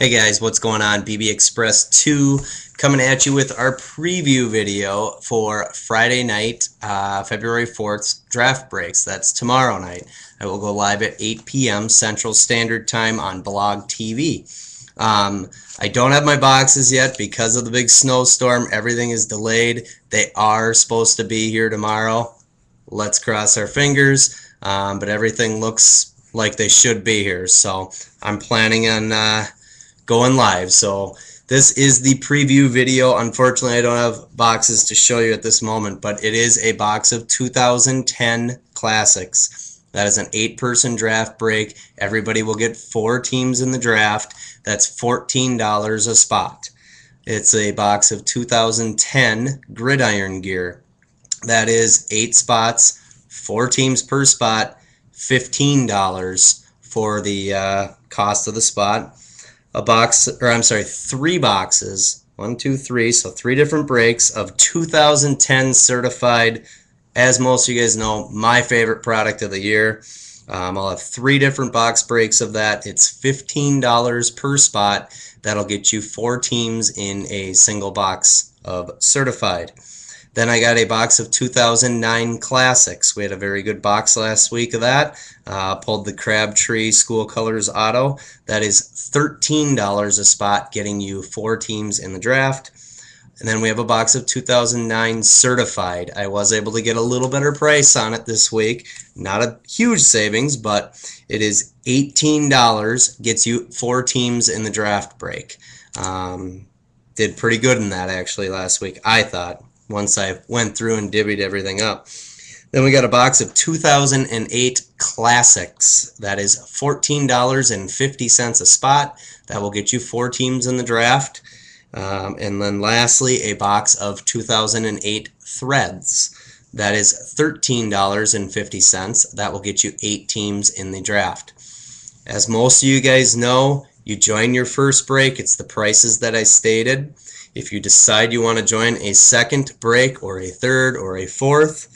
Hey guys, what's going on? BB Express 2 coming at you with our preview video for Friday night, uh, February 4th draft breaks. That's tomorrow night. I will go live at 8 p.m. Central Standard Time on Blog TV. Um, I don't have my boxes yet because of the big snowstorm. Everything is delayed. They are supposed to be here tomorrow. Let's cross our fingers. Um, but everything looks like they should be here. So I'm planning on uh, going live. So this is the preview video. Unfortunately, I don't have boxes to show you at this moment, but it is a box of 2010 classics. That is an eight-person draft break. Everybody will get four teams in the draft. That's $14 a spot. It's a box of 2010 gridiron gear. That is eight spots, four teams per spot, $15 for the uh, cost of the spot a box, or I'm sorry, three boxes. One, two, three. So three different breaks of 2010 certified. As most of you guys know, my favorite product of the year. Um, I'll have three different box breaks of that. It's $15 per spot. That'll get you four teams in a single box of certified. Then I got a box of 2009 Classics. We had a very good box last week of that. Uh, pulled the Crabtree School Colors Auto. That is $13 a spot, getting you four teams in the draft. And then we have a box of 2009 Certified. I was able to get a little better price on it this week. Not a huge savings, but it is $18. Gets you four teams in the draft break. Um, did pretty good in that actually last week, I thought once I went through and divvied everything up. Then we got a box of 2008 Classics. That is $14.50 a spot. That will get you four teams in the draft. Um, and then lastly, a box of 2008 Threads. That is $13.50. That will get you eight teams in the draft. As most of you guys know, you join your first break. It's the prices that I stated. If you decide you want to join a second break or a third or a fourth,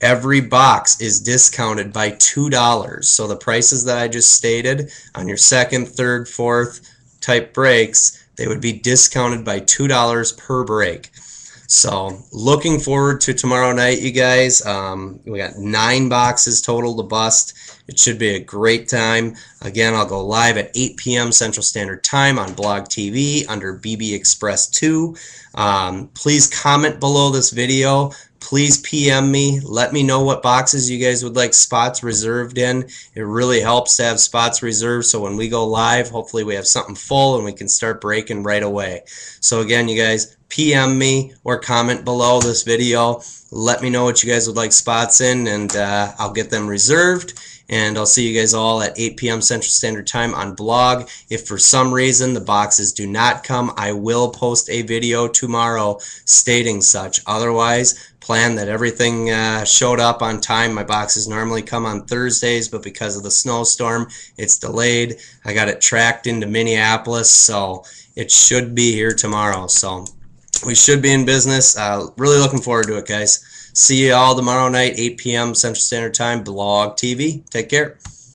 every box is discounted by $2. So the prices that I just stated on your second, third, fourth type breaks, they would be discounted by $2 per break. So looking forward to tomorrow night, you guys. Um, we got nine boxes total to bust. It should be a great time. Again, I'll go live at 8 p.m. Central Standard Time on Blog TV under BB Express 2. Um, please comment below this video. Please PM me. Let me know what boxes you guys would like spots reserved in. It really helps to have spots reserved so when we go live, hopefully we have something full and we can start breaking right away. So again, you guys, PM me or comment below this video. Let me know what you guys would like spots in and uh, I'll get them reserved. And I'll see you guys all at 8 p.m. Central Standard Time on blog. If for some reason the boxes do not come, I will post a video tomorrow stating such. Otherwise, plan that everything uh, showed up on time. My boxes normally come on Thursdays, but because of the snowstorm, it's delayed. I got it tracked into Minneapolis, so it should be here tomorrow. So we should be in business. Uh, really looking forward to it, guys. See you all tomorrow night, 8 p.m. Central Standard Time, Blog TV. Take care.